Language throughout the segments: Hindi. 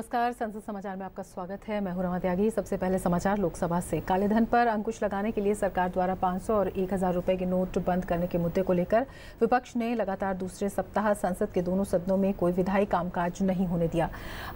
नमस्कार, संसद समाचार में आपका स्वागत है। मैं हूँ त्यागी। सबसे पहले समाचार, लोकसभा से। काले धन पर अंकुश लगाने के लिए सरकार द्वारा 500 और 1000 रुपए के नोट बंद करने के मुद्दे को लेकर विपक्ष ने लगातार दूसरे सप्ताह संसद के दोनों सदनों में कोई विधायी कामकाज नहीं होने दिया।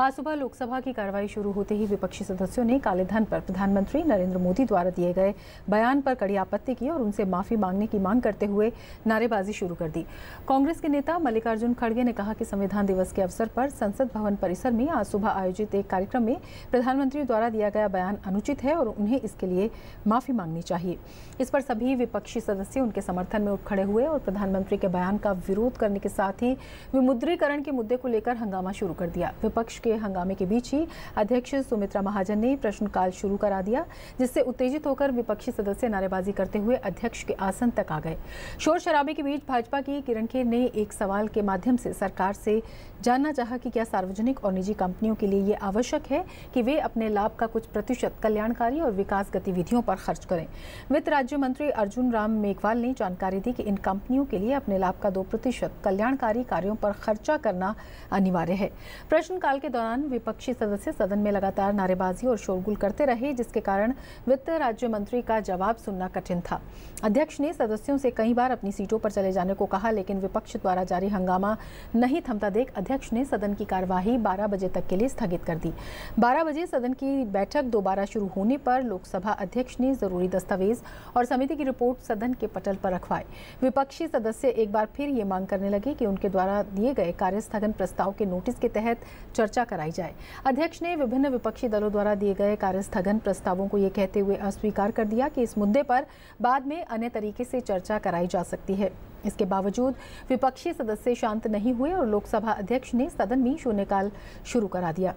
आज सुबह लोकसभा की कार्रवाई शुरू होते ही विपक्षी सदस्यों ने काले धन पर प्रधानमंत्री नरेंद्र मोदी द्वारा दिए गए बयान पर कड़ी आपत्ति की और उनसे माफ़ी मांगने की मांग करते हुए नारेबाजी शुरू कर दी। कांग्रेस के नेता मल्लिकार्जुन खड़गे ने कहा कि संविधान दिवस के अवसर पर संसद भवन परिसर में आज सुबह आयोजित एक कार्यक्रम में प्रधानमंत्री द्वारा दिया गया बयान अनुचित है और उन्हें इसके लिए माफ़ी मांगनी चाहिए। इस पर सभी विपक्षी सदस्य उनके समर्थन में उठ खड़े हुए और प्रधानमंत्री के बयान का विरोध करने के साथ ही विमुद्रीकरण के मुद्दे को लेकर हंगामा शुरू कर दिया। विपक्ष के हंगामे के बीच ही अध्यक्ष सुमित्रा महाजन ने प्रश्नकाल शुरू करा दिया, जिससे उत्तेजित होकर विपक्षी सदस्य नारेबाजी करते हुए अध्यक्ष के आसन तक आ गए। शोर शराबे के बीच भाजपा की किरण खेर ने एक सवाल के माध्यम से सरकार से जानना चाहा कि क्या सार्वजनिक और निजी कंपनियों के लिए ये आवश्यक है कि वे अपने लाभ का कुछ प्रतिशत कल्याणकारी और विकास गतिविधियों पर खर्च करें। वित्त राज्य मंत्री अर्जुन राम मेघवाल ने जानकारी दी कि इन कंपनियों के लिए अपने लाभ का दो प्रतिशत कल्याणकारी कार्यों पर खर्चा करना अनिवार्य है। प्रश्नकाल के दौरान विपक्षी सदस्य सदन में लगातार नारेबाजी और शोरगुल करते रहे, जिसके कारण वित्त राज्य मंत्री का जवाब सुनना कठिन था। अध्यक्ष ने सदस्यों से कई बार अपनी सीटों पर चले जाने को कहा, लेकिन विपक्ष द्वारा जारी हंगामा नहीं थमता देख अध्यक्ष ने सदन की कार्यवाही 12 बजे तक के लिए स्थगित कर दी। 12 बजे सदन की बैठक दोबारा शुरू होने पर लोकसभा अध्यक्ष ने ज़रूरी दस्तावेज़ और समिति की रिपोर्ट सदन के पटल पर रखवाए विपक्षी सदस्य एक बार फिर ये मांग करने लगे कि उनके द्वारा दिए गए कार्यस्थगन प्रस्ताव के नोटिस के तहत चर्चा कराई जाए। अध्यक्ष ने विभिन्न विपक्षी दलों द्वारा दिए गए कार्यस्थगन प्रस्तावों को ये कहते हुए अस्वीकार कर दिया कि इस मुद्दे पर बाद में अन्य तरीके से चर्चा कराई जा सकती है। इसके बावजूद विपक्षी सदस्य शांत नहीं हुए और लोकसभा अध्यक्ष ने सदन में शून्यकाल शुरू करा दिया।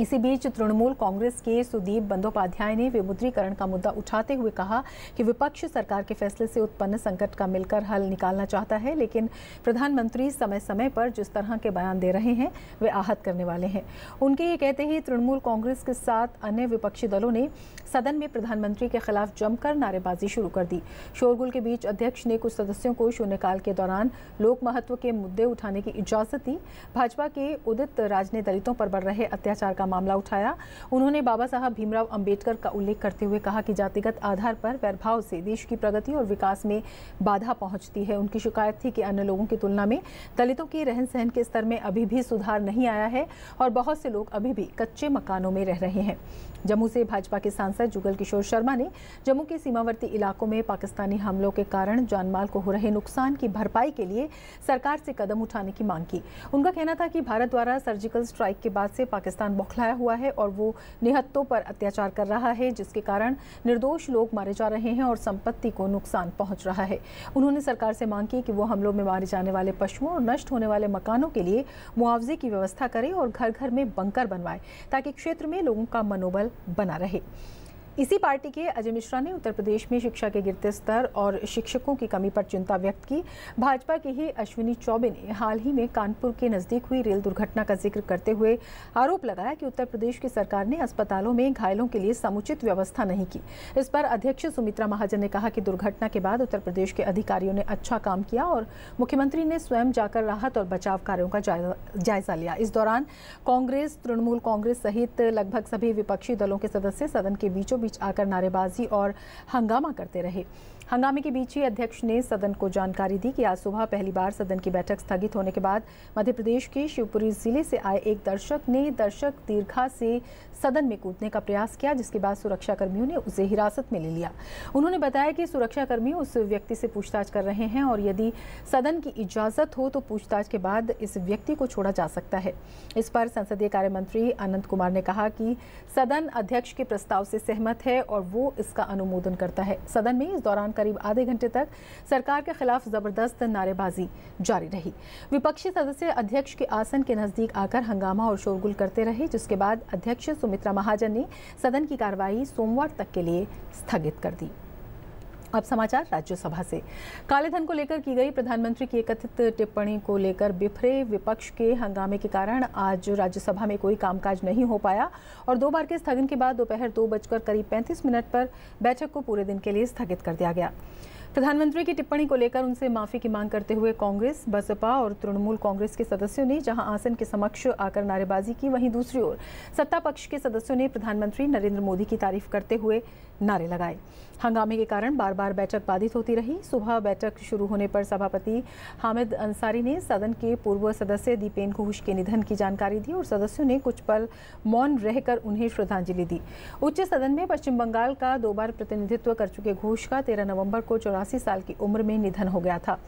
इसी बीच तृणमूल कांग्रेस के सुदीप बंदोपाध्याय ने विमुद्रीकरण का मुद्दा उठाते हुए कहा कि विपक्ष सरकार के फैसले से उत्पन्न संकट का मिलकर हल निकालना चाहता है, लेकिन प्रधानमंत्री समय समय पर जिस तरह के बयान दे रहे हैं, वे आहत करने वाले हैं। उनके ये कहते ही, तृणमूल कांग्रेस के साथ अन्य विपक्षी दलों ने सदन में प्रधानमंत्री के खिलाफ जमकर नारेबाजी शुरू कर दी। शोरगुल के बीच अध्यक्ष ने कुछ सदस्यों को शून्यकाल के दौरान लोक महत्व के मुद्दे उठाने की इजाज़त दी। भाजपा के उदित राज ने दलितों पर बढ़ रहे अत्याचार का मामला उठाया। उन्होंने बाबा साहब भीमराव अंबेडकर का उल्लेख करते हुए कहा कि जातिगत आधार पर वैरभाव से देश की प्रगति और विकास में बाधा पहुँचती है। उनकी शिकायत थी कि अन्य लोगों की तुलना में दलितों के रहन सहन के स्तर में अभी भी सुधार नहीं आया है और बहुत से लोग अभी भी कच्चे मकानों में रह रहे हैं। जम्मू से भाजपा के सांसद जुगल किशोर शर्मा ने जम्मू के सीमावर्ती इलाकों में पाकिस्तानी हमलों के कारण जानमाल को हो रहे नुकसान की भरपाई के लिए सरकार से कदम उठाने की मांग की। उनका कहना था कि भारत द्वारा सर्जिकल स्ट्राइक के बाद से पाकिस्तान बौखलाया हुआ है और वो निहत्तों पर अत्याचार कर रहा है, जिसके कारण निर्दोष लोग मारे जा रहे हैं और संपत्ति को नुकसान पहुँच रहा है। उन्होंने सरकार से मांग की कि वो हमलों में मारे जाने वाले पशुओं और नष्ट होने वाले मकानों के लिए मुआवजे की व्यवस्था करें और घर घर में बंकर बनवाए, ताकि क्षेत्र में लोगों का मनोबल बना रहे। इसी पार्टी के अजय मिश्रा ने उत्तर प्रदेश में शिक्षा के गिरते स्तर और शिक्षकों की कमी पर चिंता व्यक्त की। भाजपा के ही अश्विनी चौबे ने हाल ही में कानपुर के नज़दीक हुई रेल दुर्घटना का ज़िक्र करते हुए आरोप लगाया कि उत्तर प्रदेश की सरकार ने अस्पतालों में घायलों के लिए समुचित व्यवस्था नहीं की। इस पर अध्यक्ष सुमित्रा महाजन ने कहा कि दुर्घटना के बाद उत्तर प्रदेश के अधिकारियों ने अच्छा काम किया और मुख्यमंत्री ने स्वयं जाकर राहत और बचाव कार्यों का जायजा लिया। इस दौरान कांग्रेस, तृणमूल कांग्रेस सहित लगभग सभी विपक्षी दलों के सदस्य सदन के बीचों बीच आकर नारेबाजी और हंगामा करते रहे। हंगामे के बीच ही अध्यक्ष ने सदन को जानकारी दी कि आज सुबह पहली बार सदन की बैठक स्थगित होने के बाद मध्य प्रदेश के शिवपुरी ज़िले से आए एक दर्शक ने दर्शक दीर्घा से सदन में कूदने का प्रयास किया, जिसके बाद सुरक्षा कर्मियों ने उसे हिरासत में ले लिया। उन्होंने बताया कि सुरक्षा कर्मी उस व्यक्ति से पूछताछ कर रहे हैं और यदि सदन की इजाज़त हो तो पूछताछ के बाद इस व्यक्ति को छोड़ा जा सकता है। इस पर संसदीय कार्य मंत्री अनंत कुमार ने कहा कि सदन अध्यक्ष के प्रस्ताव से सहमत है और वो इसका अनुमोदन करता है। सदन में इस दौरान दौरान करीब आधे घंटे तक सरकार के खिलाफ ज़बरदस्त नारेबाजी जारी रही। विपक्षी सदस्य अध्यक्ष के आसन के नज़दीक आकर हंगामा और शोरगुल करते रहे, जिसके बाद अध्यक्ष सुमित्रा महाजन ने सदन की कार्रवाई सोमवार तक के लिए स्थगित कर दी। अब समाचार राज्यसभा से। काले धन को लेकर की गई प्रधानमंत्री की कथित टिप्पणी को लेकर बिफरे विपक्ष के हंगामे के कारण आज राज्यसभा में कोई कामकाज नहीं हो पाया और दो बार के स्थगन के बाद दोपहर दो बजकर करीब पैंतीस मिनट पर बैठक को पूरे दिन के लिए स्थगित कर दिया गया। प्रधानमंत्री की टिप्पणी को लेकर उनसे माफ़ी की मांग करते हुए कांग्रेस, बसपा और तृणमूल कांग्रेस के सदस्यों ने, जहाँ आसन के समक्ष आकर नारेबाजी की, वहीं दूसरी ओर सत्ता पक्ष के सदस्यों ने प्रधानमंत्री नरेंद्र मोदी की तारीफ़ करते हुए नारे लगाए। हंगामे के कारण बार बार बैठक बाधित होती रही। सुबह बैठक शुरू होने पर सभापति हामिद अंसारी ने सदन के पूर्व सदस्य दीपेन घोष के निधन की जानकारी दी और सदस्यों ने कुछ पल मौन रहकर उन्हें श्रद्धांजलि दी। उच्च सदन में पश्चिम बंगाल का दो बार प्रतिनिधित्व कर चुके घोष का तेरह नवंबर को चौरासी साल की उम्र में निधन हो गया था।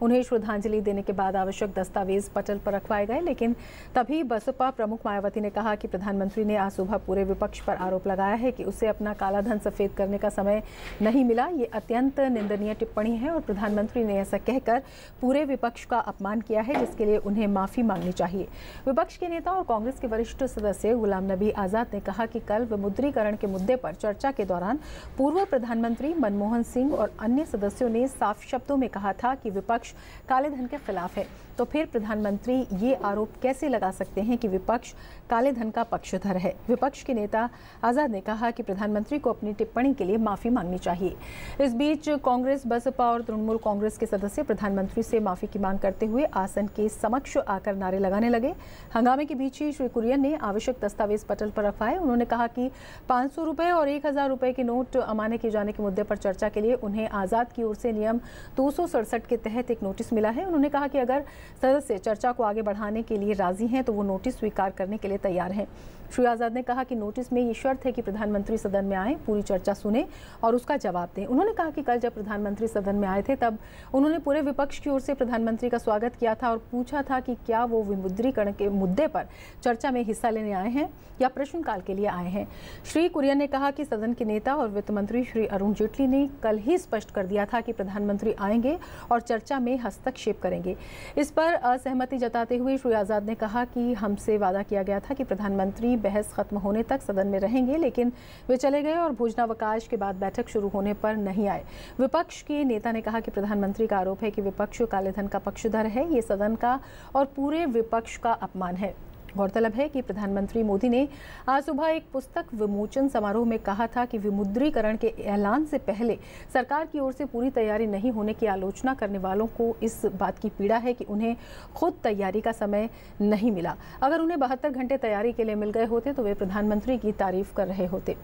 उन्हें श्रद्धांजलि देने के बाद आवश्यक दस्तावेज़ पटल पर रखवाए गए, लेकिन तभी बसपा प्रमुख मायावती ने कहा कि प्रधानमंत्री ने आज सुबह पूरे विपक्ष पर आरोप लगाया है कि उसे अपना कालाधन सफ़ेद करने का समय नहीं मिला। ये अत्यंत निंदनीय टिप्पणी है और प्रधानमंत्री ने ऐसा कहकर पूरे विपक्ष का अपमान किया है, जिसके लिए उन्हें माफ़ी मांगनी चाहिए। विपक्ष के नेता और कांग्रेस के वरिष्ठ सदस्य गुलाम नबी आज़ाद ने कहा कि कल विमुद्रीकरण के मुद्दे पर चर्चा के दौरान पूर्व प्रधानमंत्री मनमोहन सिंह और अन्य सदस्यों ने साफ़ शब्दों में कहा था कि विपक्ष काले धन के खिलाफ है। तो फिर प्रधानमंत्री ये आरोप कैसे लगा सकते हैं कि विपक्ष काले धन का पक्षधर है? विपक्ष के नेता आज़ाद ने कहा कि प्रधानमंत्री को अपनी टिप्पणी के लिए माफ़ी मांगनी चाहिए। इस बीच कांग्रेस, बसपा और तृणमूल कांग्रेस के सदस्य प्रधानमंत्री से माफ़ी की मांग करते हुए आसन के समक्ष आकर नारे लगाने लगे। हंगामे के बीच ही श्री कुरियन ने आवश्यक दस्तावेज़ पटल पर रखवाए। उन्होंने कहा कि पाँच रुपए और एक हज़ार के नोट अमाने किए जाने के मुद्दे पर चर्चा के लिए उन्हें आज़ाद की ओर से नियम दो सौ सड़सठ के तहत एक नोटिस मिला है। उन्होंने कहा कि अगर सदस्य चर्चा को आगे बढ़ाने के लिए राज़ी हैं तो वो नोटिस स्वीकार करने के लिए तैयार हैं। श्री आज़ाद ने कहा कि नोटिस में ये शर्त है कि प्रधानमंत्री सदन में आए, पूरी चर्चा सुने और उसका जवाब दें। उन्होंने कहा कि कल जब प्रधानमंत्री सदन में आए थे, तब उन्होंने पूरे विपक्ष की ओर से प्रधानमंत्री का स्वागत किया था और पूछा था कि क्या वो विमुद्रीकरण के मुद्दे पर चर्चा में हिस्सा लेने आए हैं या प्रश्नकाल के लिए आए हैं। श्री कुरियन ने कहा कि सदन के नेता और वित्त मंत्री श्री अरुण जेटली ने कल ही स्पष्ट कर दिया था कि प्रधानमंत्री आएँगे और चर्चा में हस्तक्षेप करेंगे। इस पर असहमति जताते हुए श्री आज़ाद ने कहा कि हमसे वादा किया गया था कि प्रधानमंत्री बहस खत्म होने तक सदन में रहेंगे, लेकिन वे चले गए और भोजनावकाश के बाद बैठक शुरू होने पर नहीं आए। विपक्ष के नेता ने कहा कि प्रधानमंत्री का आरोप है कि विपक्ष कालेधन का पक्षधर है। ये सदन का और पूरे विपक्ष का अपमान है। गौरतलब है कि प्रधानमंत्री मोदी ने आज सुबह एक पुस्तक विमोचन समारोह में कहा था कि विमुद्रीकरण के ऐलान से पहले सरकार की ओर से पूरी तैयारी नहीं होने की आलोचना करने वालों को इस बात की पीड़ा है कि उन्हें खुद तैयारी का समय नहीं मिला। अगर उन्हें बहत्तर घंटे तैयारी के लिए मिल गए होते तो वे प्रधानमंत्री की तारीफ़ कर रहे होते।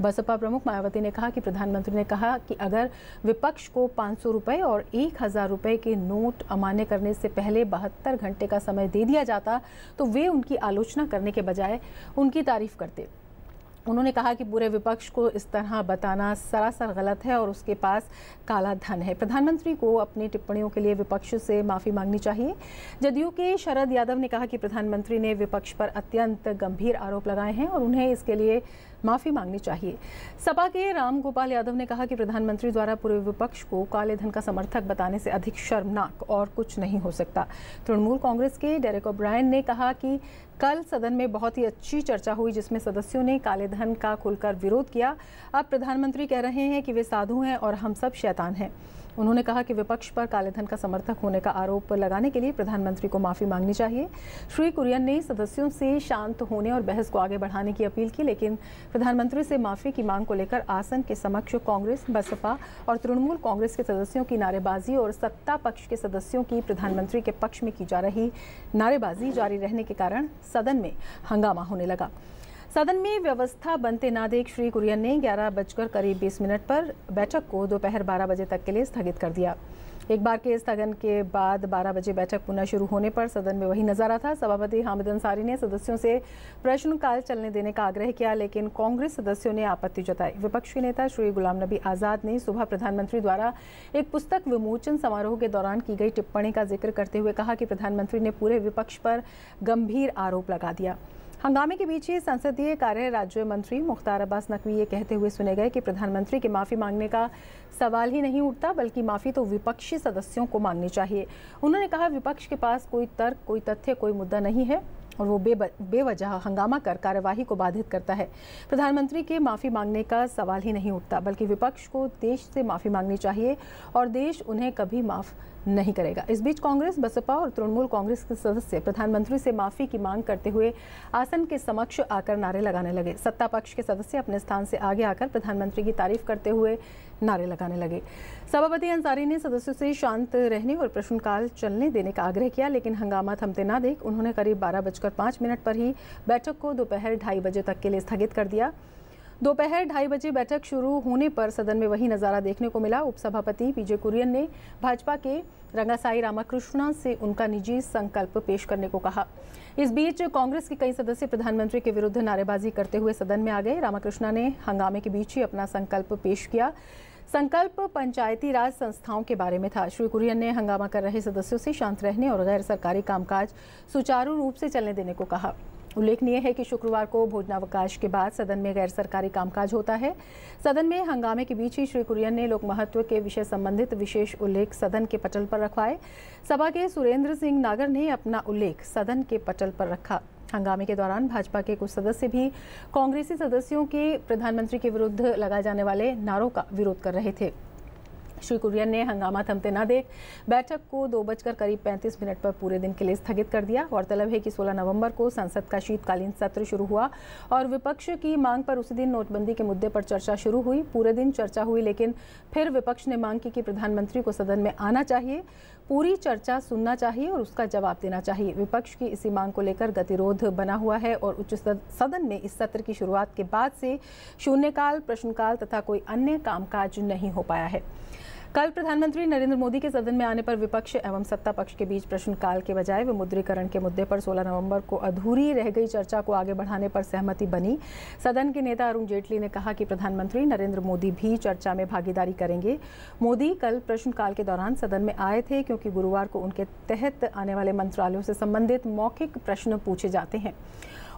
बसपा प्रमुख मायावती ने कहा कि प्रधानमंत्री ने कहा कि अगर विपक्ष को पाँच सौ और एक हज़ार रुपये के नोट अमान्य करने से पहले बहत्तर घंटे का समय दे दिया जाता तो वे उनकी आलोचना करने के बजाय उनकी तारीफ़ करते। उन्होंने कहा कि पूरे विपक्ष को इस तरह बताना सरासर गलत है और उसके पास काला धन है। प्रधानमंत्री को अपनी टिप्पणियों के लिए विपक्ष से माफ़ी मांगनी चाहिए। जदयू के शरद यादव ने कहा कि प्रधानमंत्री ने विपक्ष पर अत्यंत गंभीर आरोप लगाए हैं और उन्हें इसके लिए माफ़ी मांगनी चाहिए। सपा के राम गोपाल यादव ने कहा कि प्रधानमंत्री द्वारा पूरे विपक्ष को काले धन का समर्थक बताने से अधिक शर्मनाक और कुछ नहीं हो सकता। तृणमूल कांग्रेस के डेरेक ओब्रायन ने कहा कि कल सदन में बहुत ही अच्छी चर्चा हुई, जिसमें सदस्यों ने काले धन का खुलकर विरोध किया। अब प्रधानमंत्री कह रहे हैं कि वे साधु हैं और हम सब शैतान हैं। उन्होंने कहा कि विपक्ष पर कालेधन का समर्थक होने का आरोप लगाने के लिए प्रधानमंत्री को माफ़ी मांगनी चाहिए। श्री कुरियन ने सदस्यों से शांत होने और बहस को आगे बढ़ाने की अपील की, लेकिन प्रधानमंत्री से माफ़ी की मांग को लेकर आसन के समक्ष कांग्रेस, बसपा और तृणमूल कांग्रेस के सदस्यों की नारेबाजी और सत्ता पक्ष के सदस्यों की प्रधानमंत्री के पक्ष में की जा रही नारेबाजी जारी रहने के कारण सदन में हंगामा होने लगा। सदन में व्यवस्था बनते ना देख श्री कुरियन ने ग्यारह बजकर करीब 20 मिनट पर बैठक को दोपहर 12 बजे तक के लिए स्थगित कर दिया। एक बार के स्थगन के बाद 12 बजे बैठक पुनः शुरू होने पर सदन में वही नज़ारा था। सभापति हामिद अंसारी ने सदस्यों से प्रश्नकाल चलने देने का आग्रह किया, लेकिन कांग्रेस सदस्यों ने आपत्ति जताई। विपक्षी नेता श्री गुलाम नबी आज़ाद ने सुबह प्रधानमंत्री द्वारा एक पुस्तक विमोचन समारोह के दौरान की गई टिप्पणी का ज़िक्र करते हुए कहा कि प्रधानमंत्री ने पूरे विपक्ष पर गंभीर आरोप लगा दिया। हंगामे के बीच ही संसदीय कार्य राज्य मंत्री मुख्तार अब्बास नकवी ये कहते हुए सुने गए कि प्रधानमंत्री के माफ़ी मांगने का सवाल ही नहीं उठता, बल्कि माफ़ी तो विपक्षी सदस्यों को मांगनी चाहिए। उन्होंने कहा, विपक्ष के पास कोई तर्क, कोई तथ्य, कोई मुद्दा नहीं है और वो बेवजह हंगामा कर कार्यवाही को बाधित करता है। प्रधानमंत्री के माफ़ी मांगने का सवाल ही नहीं उठता, बल्कि विपक्ष को देश से माफ़ी मांगनी चाहिए और देश उन्हें कभी माफ़ नहीं करेगा। इस बीच कांग्रेस, बसपा और तृणमूल कांग्रेस के सदस्य प्रधानमंत्री से माफ़ी की मांग करते हुए आसन के समक्ष आकर नारे लगाने लगे। सत्ता पक्ष के सदस्य अपने स्थान से आगे आकर प्रधानमंत्री की तारीफ़ करते हुए नारे लगाने लगे। सभापति अंसारी ने सदस्यों से शांत रहने और प्रश्नकाल चलने देने का आग्रह किया, लेकिन हंगामा थमते ना देख उन्होंने करीब बारह बजकर पाँच मिनट पर ही बैठक को दोपहर ढाई बजे तक के लिए स्थगित कर दिया। दोपहर ढाई बजे बैठक शुरू होने पर सदन में वही नज़ारा देखने को मिला। उपसभापति पीजे कुरियन ने भाजपा के रंगासाई रामाकृष्णा से उनका निजी संकल्प पेश करने को कहा। इस बीच कांग्रेस के कई सदस्य प्रधानमंत्री के विरुद्ध नारेबाजी करते हुए सदन में आ गए। रामाकृष्णा ने हंगामे के बीच ही अपना संकल्प पेश किया। संकल्प पंचायती राज संस्थाओं के बारे में था। श्री कुरियन ने हंगामा कर रहे सदस्यों से शांत रहने और गैर सरकारी कामकाज सुचारू रूप से चलने देने को कहा। उल्लेखनीय है कि शुक्रवार को भोजनावकाश के बाद सदन में गैर सरकारी कामकाज होता है। सदन में हंगामे के बीच ही श्री कुरियन ने लोक महत्व के विषय संबंधित विशेष उल्लेख सदन के पटल पर रखवाए। सभा के सुरेंद्र सिंह नागर ने अपना उल्लेख सदन के पटल पर रखा। हंगामे के दौरान भाजपा के कुछ सदस्य भी कांग्रेसी सदस्यों के प्रधानमंत्री के विरुद्ध लगाए जाने वाले नारों का विरोध कर रहे थे। श्री कुरियन ने हंगामा थमते न देख बैठक को दो बजकर करीब पैंतीस मिनट पर पूरे दिन के लिए स्थगित कर दिया। गौरतलब है कि 16 नवंबर को संसद का शीतकालीन सत्र शुरू हुआ और विपक्ष की मांग पर उसी दिन नोटबंदी के मुद्दे पर चर्चा शुरू हुई। पूरे दिन चर्चा हुई, लेकिन फिर विपक्ष ने मांग की कि प्रधानमंत्री को सदन में आना चाहिए। पूरी चर्चा सुनना चाहिए और उसका जवाब देना चाहिए। विपक्ष की इसी मांग को लेकर गतिरोध बना हुआ है और उच्च सदन में इस सत्र की शुरुआत के बाद से शून्यकाल, प्रश्नकाल तथा कोई अन्य कामकाज नहीं हो पाया है। कल प्रधानमंत्री नरेंद्र मोदी के सदन में आने पर विपक्ष एवं सत्ता पक्ष के बीच प्रश्नकाल के बजाय विमुद्रीकरण के मुद्दे पर 16 नवंबर को अधूरी रह गई चर्चा को आगे बढ़ाने पर सहमति बनी। सदन के नेता अरुण जेटली ने कहा कि प्रधानमंत्री नरेंद्र मोदी भी चर्चा में भागीदारी करेंगे। मोदी कल प्रश्नकाल के दौरान सदन में आए थे क्योंकि गुरुवार को उनके तहत आने वाले मंत्रालयों से संबंधित मौखिक प्रश्न पूछे जाते हैं।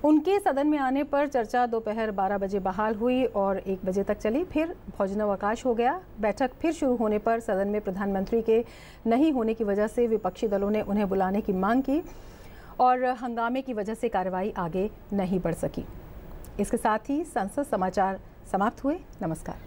उनके सदन में आने पर चर्चा दोपहर 12 बजे बहाल हुई और एक बजे तक चली। फिर भोजनावकाश हो गया। बैठक फिर शुरू होने पर सदन में प्रधानमंत्री के नहीं होने की वजह से विपक्षी दलों ने उन्हें बुलाने की मांग की और हंगामे की वजह से कार्रवाई आगे नहीं बढ़ सकी। इसके साथ ही संसद समाचार समाप्त हुए। नमस्कार।